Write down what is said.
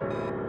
you